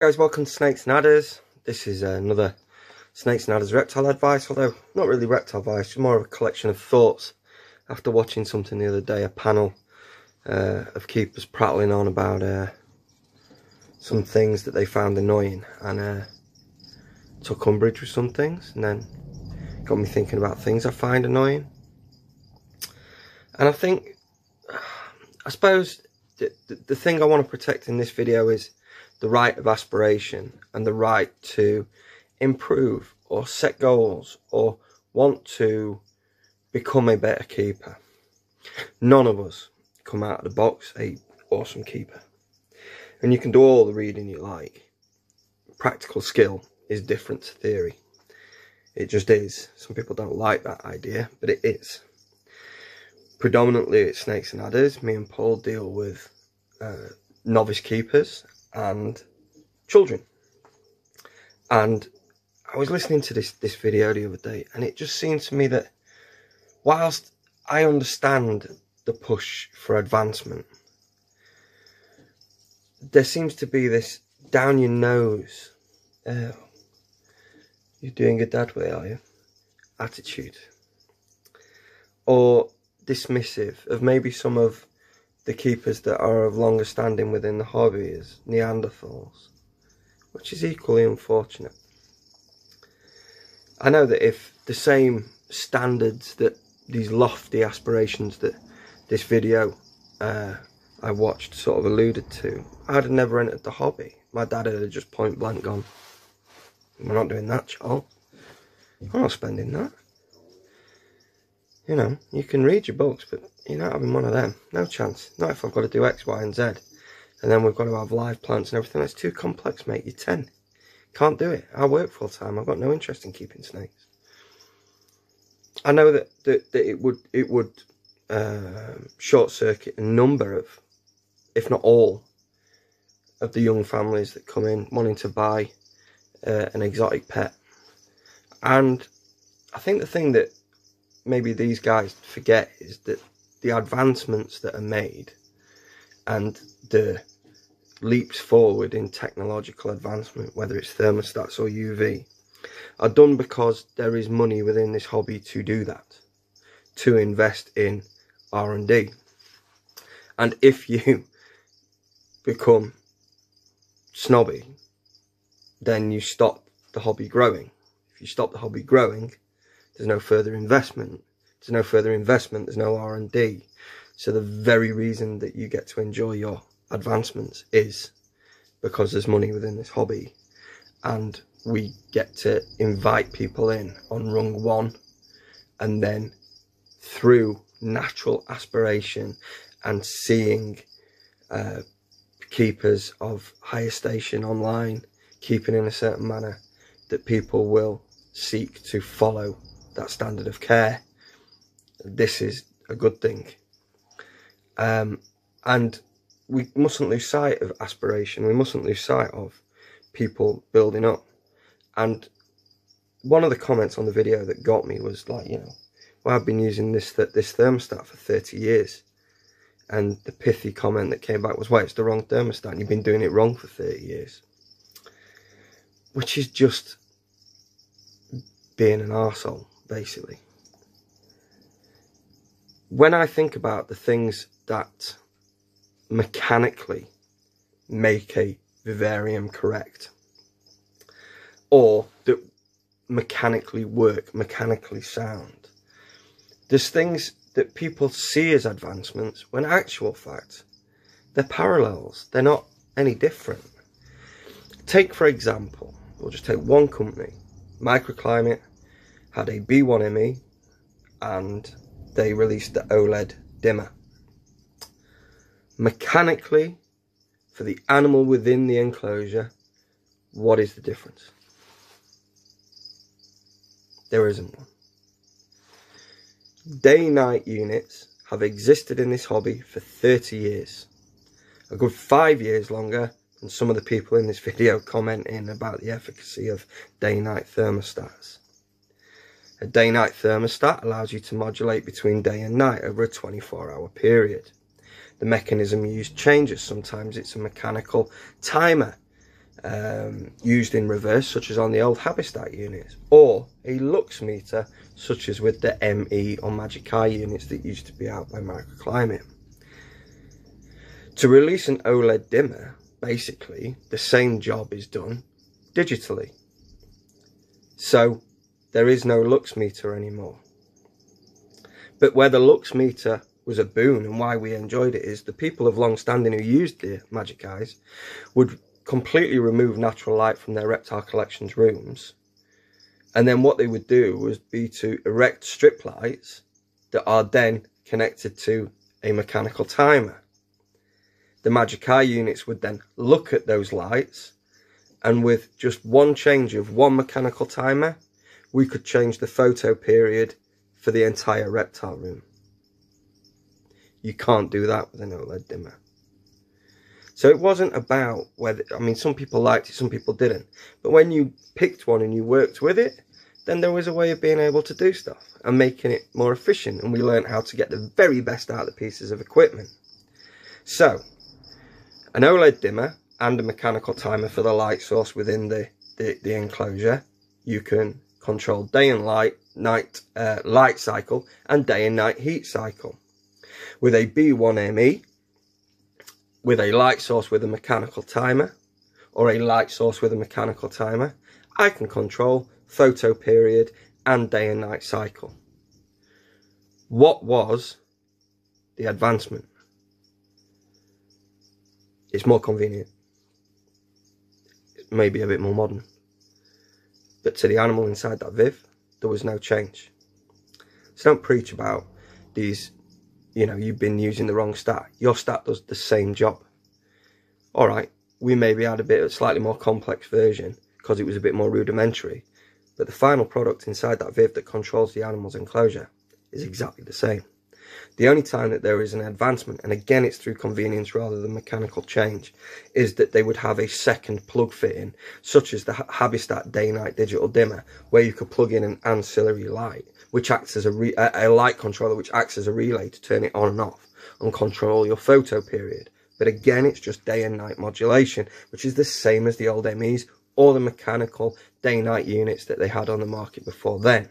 guys welcome to snakes and adders. This is another snakes and adders reptile advice although not really reptile advice more of a collection of thoughts after watching something the other day a panel uh, of keepers prattling on about uh, some things that they found annoying and uh, took umbrage with some things and then got me thinking about things I find annoying. And I think I suppose the, the, the thing I want to protect in this video is the right of aspiration and the right to improve or set goals or want to become a better keeper. None of us come out of the box a awesome keeper. And you can do all the reading you like. Practical skill is different to theory. It just is. Some people don't like that idea, but it is. Predominantly it's snakes and adders. Me and Paul deal with uh, novice keepers and children. And I was listening to this, this video the other day and it just seemed to me that whilst I understand the push for advancement, there seems to be this down your nose, oh, you're doing it that way, are you? Attitude. Or dismissive of maybe some of the keepers that are of longer standing within the hobby is Neanderthals, which is equally unfortunate. I know that if the same standards that these lofty aspirations that this video uh, I watched sort of alluded to, I'd have never entered the hobby. My dad had just point blank gone, we're not doing that, Charles. I'm not spending that. You know, you can read your books, but you're not having one of them. No chance. Not if I've got to do X, Y, and Z. And then we've got to have live plants and everything. That's too complex, mate. You're 10. Can't do it. I work full time. I've got no interest in keeping snakes. I know that, that, that it would it would uh, short circuit a number of, if not all, of the young families that come in wanting to buy uh, an exotic pet. And I think the thing that maybe these guys forget is that the advancements that are made and the leaps forward in technological advancement, whether it's thermostats or UV, are done because there is money within this hobby to do that, to invest in R&D. And if you become snobby, then you stop the hobby growing. If you stop the hobby growing, there's no further investment. There's no further investment. There's no R&D. So the very reason that you get to enjoy your advancements is because there's money within this hobby and we get to invite people in on rung one and then through natural aspiration and seeing uh, keepers of higher station online keeping in a certain manner that people will seek to follow that standard of care. This is a good thing. Um, and we mustn't lose sight of aspiration. We mustn't lose sight of people building up. And one of the comments on the video that got me was like you know well i've been using this this thermostat for 30 years. And the pithy comment that came back was well it's the wrong thermostat. You've been doing it wrong for 30 years. Which is just being an arsehole, basically. When I think about the things that mechanically make a vivarium correct, or that mechanically work, mechanically sound, there's things that people see as advancements when actual fact they're parallels, they're not any different. Take for example, we'll just take one company, Microclimate had a B1ME and they released the OLED dimmer. Mechanically, for the animal within the enclosure, what is the difference? There isn't one. Day-night units have existed in this hobby for 30 years. A good five years longer than some of the people in this video commenting about the efficacy of day-night thermostats. A day-night thermostat allows you to modulate between day and night over a 24-hour period. The mechanism used changes. Sometimes it's a mechanical timer um, used in reverse, such as on the old Habistat units, or a lux meter, such as with the ME or Magic Eye units that used to be out by Microclimate. To release an OLED dimmer, basically, the same job is done digitally. So, there is no lux meter anymore. But where the lux meter was a boon and why we enjoyed it is the people of long standing who used the Magic Eyes would completely remove natural light from their reptile collections rooms. And then what they would do was be to erect strip lights that are then connected to a mechanical timer. The Magic Eye units would then look at those lights and with just one change of one mechanical timer, we could change the photo period for the entire reptile room. You can't do that with an OLED dimmer. So it wasn't about whether, I mean, some people liked it, some people didn't. But when you picked one and you worked with it, then there was a way of being able to do stuff and making it more efficient. And we learned how to get the very best out of the pieces of equipment. So, an OLED dimmer and a mechanical timer for the light source within the, the, the enclosure. You can control day and light, night uh, light cycle and day and night heat cycle. With a B1ME, with a light source with a mechanical timer or a light source with a mechanical timer, I can control photo period and day and night cycle. What was the advancement? It's more convenient. It may be a bit more modern. But to the animal inside that Viv, there was no change. So don't preach about these you know, you've been using the wrong stat. Your stat does the same job. All right, we maybe had a bit of a slightly more complex version because it was a bit more rudimentary, but the final product inside that Viv that controls the animal's enclosure is exactly the same. The only time that there is an advancement, and again it's through convenience rather than mechanical change, is that they would have a second plug fitting, such as the Habistat day-night digital dimmer, where you could plug in an ancillary light which acts as a, re- a, light controller, which acts as a relay to turn it on and off and control your photo period. But again, it's just day and night modulation, which is the same as the old MEs or the mechanical day-night units that they had on the market before then.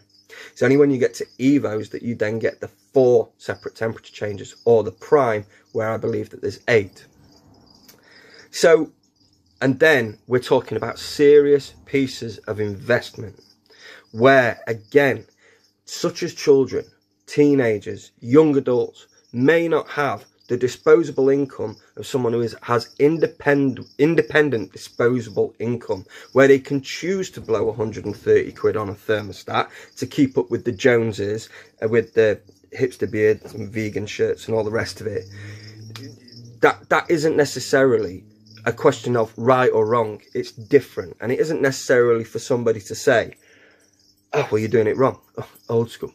It's only when you get to EVOs that you then get the four separate temperature changes or the prime where I believe that there's eight. So, and then we're talking about serious pieces of investment where again, such as children, teenagers, young adults, may not have the disposable income of someone who is, has independent, independent disposable income, where they can choose to blow 130 quid on a thermostat to keep up with the Joneses, uh, with the hipster beards and vegan shirts and all the rest of it. That that isn't necessarily a question of right or wrong. It's different, and it isn't necessarily for somebody to say, oh, well, you're doing it wrong. Oh, old school.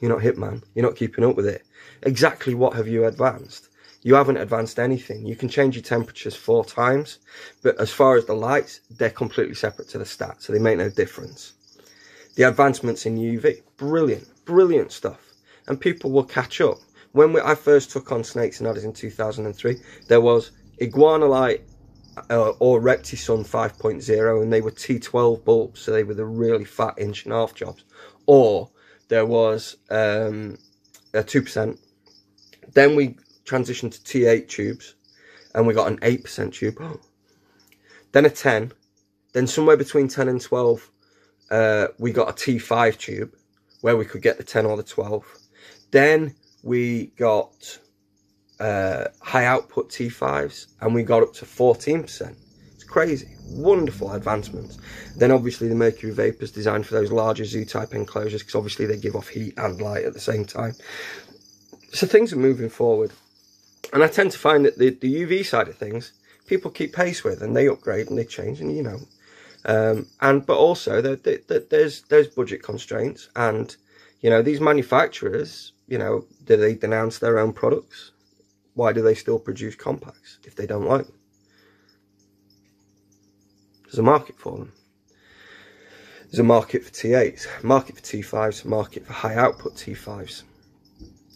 You're not hip, man. You're not keeping up with it. Exactly what have you advanced? You haven't advanced anything. You can change your temperatures four times, but as far as the lights, they're completely separate to the stats, so they make no difference. The advancements in UV, brilliant, brilliant stuff. And people will catch up. When we, I first took on Snakes and Adders in 2003, there was Iguana Light uh, or ReptiSun 5.0 and they were T12 bulbs, so they were the really fat inch and a half jobs. Or there was um, a 2%. Then we transitioned to T8 tubes and we got an 8% tube. then a 10. Then somewhere between 10 and 12, uh, we got a T5 tube where we could get the 10 or the 12. Then we got uh, high output T5s and we got up to 14%. Crazy. Wonderful advancements. Then obviously the Mercury Vapors designed for those larger zoo type enclosures because obviously they give off heat and light at the same time. So things are moving forward. And I tend to find that the, the UV side of things, people keep pace with and they upgrade and they change and you know. Um, and but also there, there's there's budget constraints and you know these manufacturers you know do they denounce their own products why do they still produce compacts if they don't like them? There's a market for them. There's a market for T8s, market for T5s, market for high output T5s.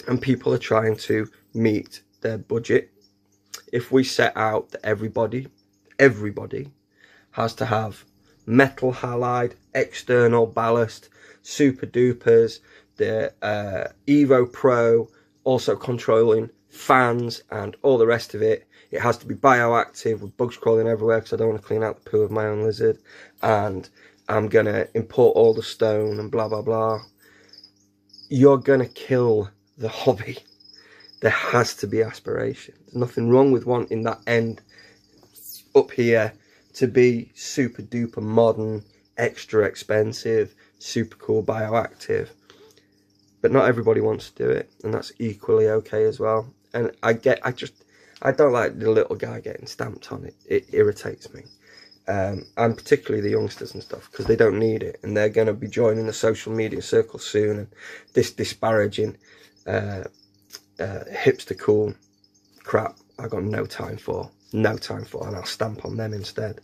And people are trying to meet their budget. If we set out that everybody, everybody has to have metal halide, external ballast, super dupers, the uh, Evo Pro, also controlling fans and all the rest of it. It has to be bioactive with bugs crawling everywhere because I don't want to clean out the poo of my own lizard. And I'm going to import all the stone and blah, blah, blah. You're going to kill the hobby. There has to be aspiration. There's nothing wrong with wanting that end up here to be super duper modern, extra expensive, super cool bioactive. But not everybody wants to do it, and that's equally okay as well. And I get, I just, I don't like the little guy getting stamped on it. It irritates me. Um, and particularly the youngsters and stuff because they don't need it and they're going to be joining the social media circle soon and this disparaging uh, uh, hipster cool crap I got no time for no time for and I'll stamp on them instead